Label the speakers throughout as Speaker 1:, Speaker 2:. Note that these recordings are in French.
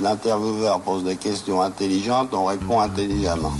Speaker 1: l'intervieweur pose des questions intelligentes, on répond intelligemment.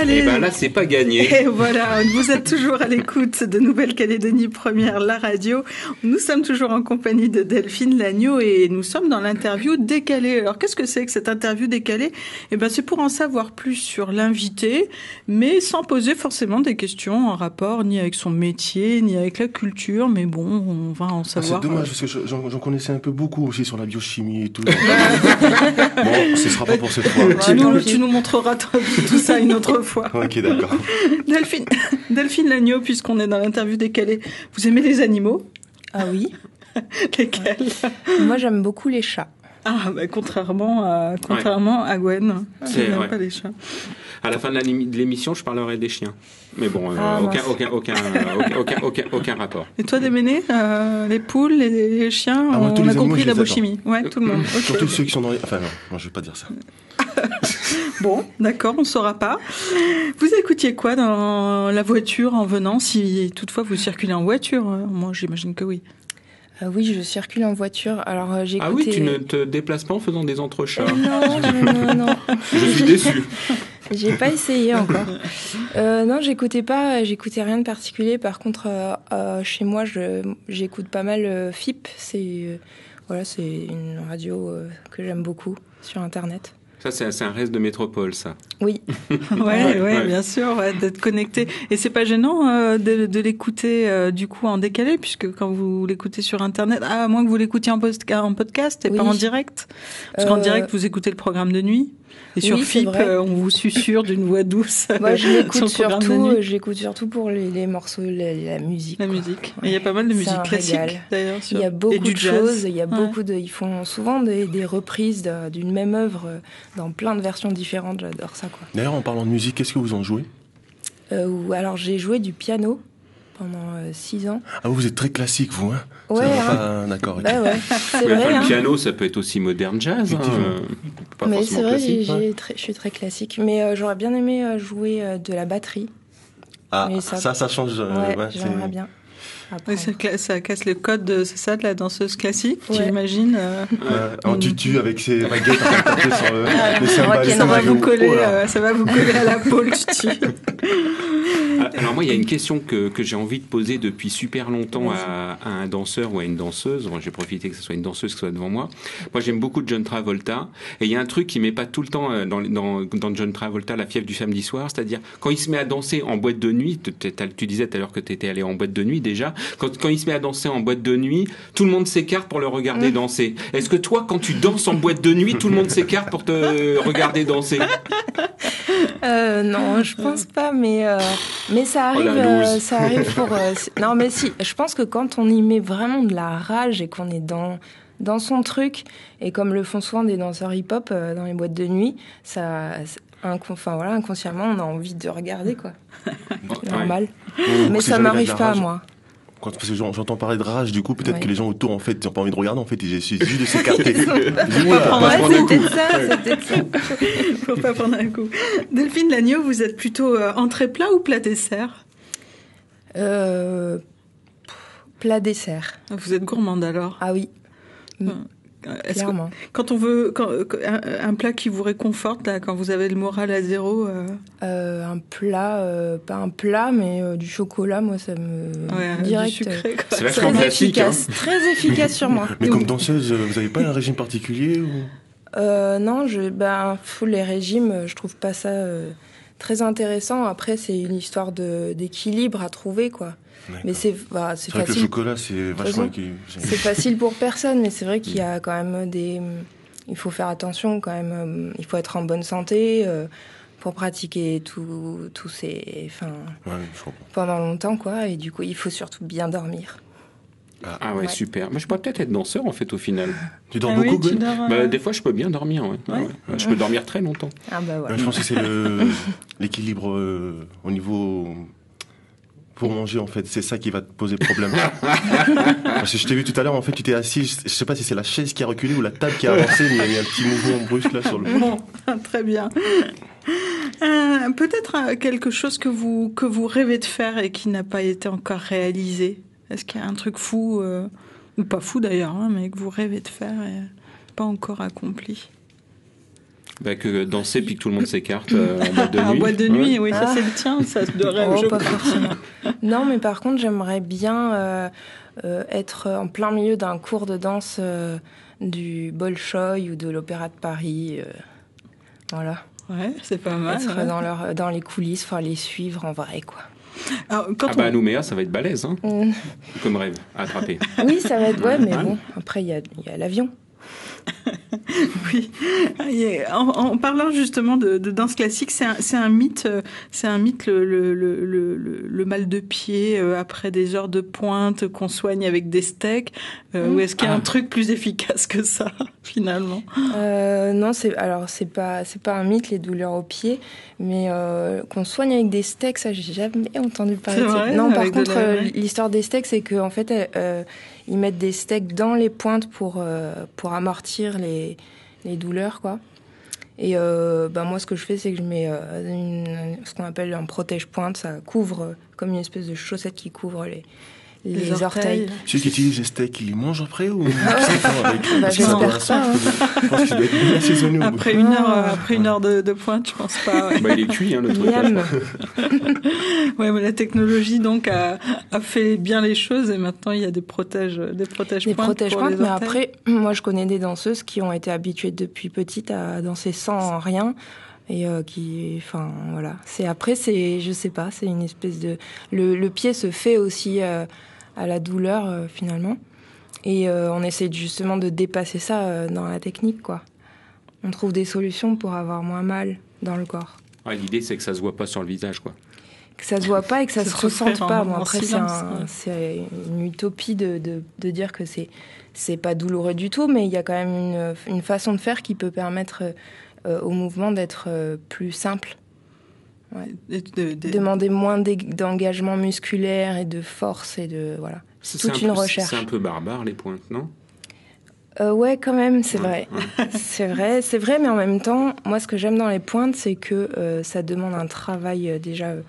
Speaker 2: Allez. Et eh ben là, c'est pas gagné.
Speaker 3: Et voilà, vous êtes toujours à l'écoute de Nouvelle-Calédonie Première, la radio. Nous sommes toujours en compagnie de Delphine Lagneau et nous sommes dans l'interview décalée. Alors, qu'est-ce que c'est que cette interview décalée? Eh ben, c'est pour en savoir plus sur l'invité, mais sans poser forcément des questions en rapport ni avec son métier, ni avec la culture. Mais bon, on va en ah, savoir.
Speaker 4: c'est dommage, parce que j'en connaissais un peu beaucoup aussi sur la biochimie et tout. bon, ce sera pas pour cette fois.
Speaker 3: Tu nous, tu nous montreras tout ça une autre fois.
Speaker 4: Ok, d'accord.
Speaker 3: Delphine, Delphine Lagneau, puisqu'on est dans l'interview décalée, vous aimez les animaux?
Speaker 5: Ah oui.
Speaker 3: Lesquels?
Speaker 5: Moi, j'aime beaucoup les chats.
Speaker 3: Ah, bah, contrairement à, contrairement à Gwen.
Speaker 2: n'aime pas les chats. À la fin de l'émission, je parlerai des chiens. Mais bon, euh, ah, aucun, aucun, aucun, aucun, aucun, aucun, rapport.
Speaker 3: Et toi, Déméné, euh, les poules, les, chiens, ah, on, a compris la biochimie. Ouais, tout le monde.
Speaker 4: Surtout ceux qui sont dans les... Enfin non, moi je vais pas dire ça.
Speaker 3: bon, d'accord, on ne saura pas. Vous écoutiez quoi dans la voiture en venant, si toutefois vous circulez en voiture? Hein Moi, j'imagine que oui.
Speaker 5: Euh, oui, je circule en voiture. Alors euh, j'ai
Speaker 2: Ah oui, tu ne te déplaces pas en faisant des entrechats.
Speaker 5: non, non, non,
Speaker 2: Je suis déçu.
Speaker 5: J'ai pas essayé encore. Euh, non, j'écoutais pas, j'écoutais rien de particulier. Par contre, chez moi, j'écoute pas mal FIP. C'est voilà, c'est une radio que j'aime beaucoup sur Internet.
Speaker 2: Ça, c'est un reste de métropole, ça.
Speaker 5: Oui.
Speaker 3: ouais, ouais, bien sûr, d'être connecté. Et c'est pas gênant euh, de, de l'écouter euh, du coup en décalé, puisque quand vous l'écoutez sur Internet, ah, à moins que vous l'écoutiez en, en, podcast et pas en direct, parce qu'en euh, direct vous écoutez le programme de nuit. Et sur FIP, on vous susurre d'une voix douce.
Speaker 5: Moi, je l'écoute surtout, j'écoute surtout pour les, morceaux, la, musique.
Speaker 3: La musique. il y a pas mal de musique classique d'ailleurs.
Speaker 5: Il y a beaucoup de choses. Il y a beaucoup de. Ils font souvent des, des reprises d'une même œuvre dans plein de versions différentes. J'adore ça, quoi.
Speaker 4: D'ailleurs, en parlant de musique, qu'est-ce que vous en jouez?
Speaker 5: Euh, Alors, j'ai joué du piano pendant 6 euh, ans.
Speaker 4: Ah, vous êtes très classique, vous, hein
Speaker 5: Ouais.
Speaker 4: Hein. D'accord.
Speaker 5: Bah ouais, c'est vrai.
Speaker 2: Le hein. piano, ça peut être aussi moderne jazz. Hein.
Speaker 5: mais c'est vrai, je suis très classique. Mais euh, j'aurais bien aimé euh, jouer de la batterie.
Speaker 4: Ah, ça, ça, change.
Speaker 5: Ouais, j'aimerais bien.
Speaker 3: ça, casse le code, de, c'est ça, de la danseuse classique, tu imagines
Speaker 4: En tutu avec ses baguettes en train de sur le,
Speaker 3: ça, va vous coller, ça va vous coller à la peau le tutu.
Speaker 2: Alors moi, il y a une question que, que j'ai envie de poser depuis super longtemps à, à, un danseur ou à une danseuse. J'ai profité que ce soit une danseuse qui soit devant moi. Moi, j'aime beaucoup John Travolta. Et il y a un truc qui met pas tout le temps euh, dans, dans, dans John Travolta, la fièvre du samedi soir, c'est-à-dire quand il se met à danser en boîte de nuit, tu disais tout à l'heure que tu étais allé en boîte de nuit déjà, quand, quand il se met à danser en boîte de nuit, tout le monde s'écarte pour le regarder danser. Est-ce que toi, quand tu danses en boîte de nuit, tout le monde s'écarte pour te regarder danser?
Speaker 5: Euh, Non, je pense pas, mais... Euh... Mais ça oh, arrive, euh, ça arrive pour. Euh, non, mais si. Je pense que quand on y met vraiment de la rage et qu'on est dans dans son truc et comme le font souvent des danseurs hip-hop euh, dans les boîtes de nuit, ça, enfin voilà, inconsciemment, on a envie de regarder quoi. Normal. Mais ça m'arrive pas à moi.
Speaker 4: Quand, parce que j'entends parler de rage, du coup, peut-être que les gens autour, en fait, ils n'ont pas envie de regarder, en fait, ils essaient juste de s'écarter.
Speaker 5: c'est peut-être ça, c'est peut-être ça.
Speaker 3: Faut pas prendre un coup. Delphine Lagneau, vous êtes plutôt euh, entrée plat ou plat dessert?
Speaker 5: Euh, Plat dessert.
Speaker 3: Vous êtes gourmande alors
Speaker 5: Ah oui.
Speaker 3: Clairement. quand on veut un, plat qui vous réconforte là, quand vous avez le moral à zéro. Euh...
Speaker 5: Euh, un plat, euh, pas un plat, mais euh, du chocolat, moi ça me
Speaker 3: ouais, direct. Sucré,
Speaker 2: C'est vachement classique.
Speaker 5: Efficace, hein. Très efficace sur moi.
Speaker 4: Mais comme danseuse, vous n'avez pas un régime particulier ou?
Speaker 5: Non, je, ben, les régimes, je trouve pas ça très intéressant. Après, c'est une histoire d'équilibre à trouver, quoi. Mais c'est bah,
Speaker 4: c'est facile. que le chocolat, c'est vachement.
Speaker 5: C'est facile pour personne, mais c'est vrai qu'il y a quand même des. Il faut faire attention quand même. Il faut être en bonne santé euh, pour pratiquer tout, tous ces. Enfin, pendant longtemps, quoi. Et du coup, il faut surtout bien dormir.
Speaker 2: Ah, ah ouais, super. Moi, je pourrais peut-être être danseur en fait au final.
Speaker 4: Tu dors ah beaucoup, oui,
Speaker 2: bah, euh, Des fois, je peux bien dormir. Ouais. ouais. Je peux dormir très longtemps.
Speaker 5: Ah bah
Speaker 4: ouais. je pense que c'est l'équilibre euh, au niveau pour manger en fait. C'est ça qui va te poser problème. Parce que je t'ai vu tout à l'heure, en fait, tu t'es assis. Je sais pas si c'est la chaise qui a reculé ou la table qui a avancé, mais il y a un petit mouvement brusque là sur le.
Speaker 3: Bon, très bien. Euh, Peut-être quelque chose que vous que vous rêvez de faire et qui n'a pas été encore réalisé. Est-ce qu'il y a un truc fou euh, ou pas fou d'ailleurs, hein, mais que vous rêvez de faire et pas encore accompli
Speaker 2: bah, que danser puis que tout le monde s'écarte euh, en boîte de nuit.
Speaker 3: en boîte de nuit, oui, ça c'est le tien, ça de rêve.
Speaker 5: Oh, pas forcément. non, mais par contre, j'aimerais bien euh, euh, être en plein milieu d'un cours de danse du Bolchoï ou de l'Opéra de Paris. voilà.
Speaker 3: Ouais, c'est pas mal.
Speaker 5: Être dans, leur, dans les coulisses, enfin les suivre en vrai, quoi.
Speaker 2: Alors, quand ah bah, on... Nouméa, ça va être balèze, hein, mm. comme rêve à attraper.
Speaker 5: Oui, ça va être, ouais, mais bon, après, il y a, y a l'avion.
Speaker 3: oui. En, parlant justement de, danse classique, c'est un, un, mythe, c'est un mythe le, le, le, le, mal de pied euh, après des heures de pointe qu'on soigne avec des steaks. Euh, ou est-ce qu'il y a un ah. truc plus efficace que ça finalement?
Speaker 5: Euh, Non, c'est alors c'est pas c'est pas un mythe les douleurs au pied, mais qu'on soigne avec des steaks, ça j'ai jamais entendu parler.
Speaker 3: Vrai,
Speaker 5: non, par contre, l'histoire des steaks, c'est qu'en en fait ils mettent des steaks dans les pointes pour, euh, pour amortir les, les douleurs, quoi. Et euh, bah moi, ce que je fais, c'est que je mets euh, une, ce qu'on appelle un protège-pointe. Ça couvre comme une espèce de chaussette qui couvre les, les, orteils.
Speaker 4: Celui qui utilise les steaks, il les mange après ou
Speaker 5: bah, J'espère pas. Hein. Je pense qu'il doit
Speaker 3: être assaisonné. Après une heure, euh, après une heure de, de, pointe, je pense pas.
Speaker 2: Ouais. Bah, il est cuit, hein, le truc.
Speaker 3: ouais, mais la technologie donc a, a, fait bien les choses et maintenant il y a des protèges, des protèges des pointes. Protèges pointes,
Speaker 5: mais après, moi je connais des danseuses qui ont été habituées depuis petite à danser sans rien et euh, qui enfin voilà c'est après c'est je sais pas c'est une espèce de le, le, pied se fait aussi euh, à la douleur euh, finalement. Et euh, on essaie justement de dépasser ça euh, dans la technique, quoi. On trouve des solutions pour avoir moins mal dans le corps.
Speaker 2: L'idée, c'est que ça se voit pas sur le visage, quoi.
Speaker 5: Que ça se voit pas et que ça se ressente pas. Bon, après, c'est une utopie de, de, de dire que c'est c'est pas douloureux du tout, mais il y a quand même une, une façon de faire qui peut permettre au mouvement d'être plus simple. Demander moins d'engagement musculaire et de force et de voilà. C'est toute une recherche.
Speaker 2: C'est un peu barbare les pointes, non?
Speaker 5: Euh, ouais, quand même, c'est vrai. c'est vrai, c'est vrai, mais en même temps, moi, ce que j'aime dans les pointes, c'est que euh, ça demande un travail euh, déjà. Euh,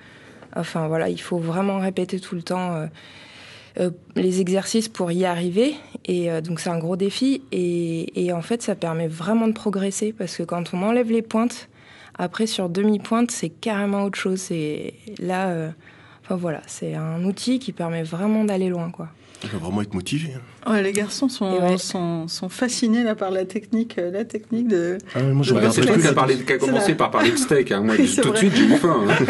Speaker 5: enfin, voilà, il faut vraiment répéter tout le temps les exercices pour y arriver. Et donc, c'est un gros défi. Et, et, en fait, ça permet vraiment de progresser parce que quand on enlève les pointes, après, sur demi-pointe, c'est carrément autre chose. Et là, euh, enfin voilà, c'est un outil qui permet vraiment d'aller loin, quoi.
Speaker 4: Il faut vraiment être motivé.
Speaker 3: Hein. Ouais, les garçons sont, sont, sont, fascinés là par la technique, euh, la technique de.
Speaker 2: Ah, moi, je c'est le truc à, parler, commencer par parler de steak. Hein. Moi, tout de suite, j'ai eu faim. Hein.